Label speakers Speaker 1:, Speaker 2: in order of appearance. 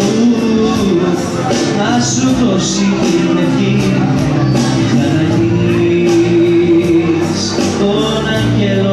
Speaker 1: Θεό σου να σου δώσει την ευχή. Για να γίνεις τον αγγέλο